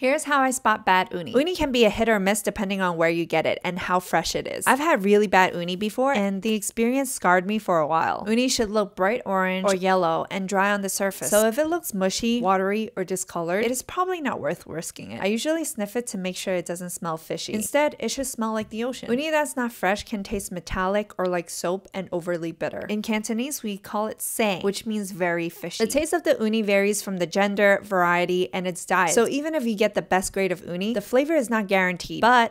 Here's how I spot bad uni. Uni can be a hit or miss depending on where you get it and how fresh it is. I've had really bad uni before and the experience scarred me for a while. Uni should look bright orange or yellow and dry on the surface. So if it looks mushy, watery, or discolored, it is probably not worth risking it. I usually sniff it to make sure it doesn't smell fishy. Instead, it should smell like the ocean. Uni that's not fresh can taste metallic or like soap and overly bitter. In Cantonese, we call it sang, which means very fishy. The taste of the uni varies from the gender, variety, and its diet. So even if you get the best grade of uni, the flavor is not guaranteed, but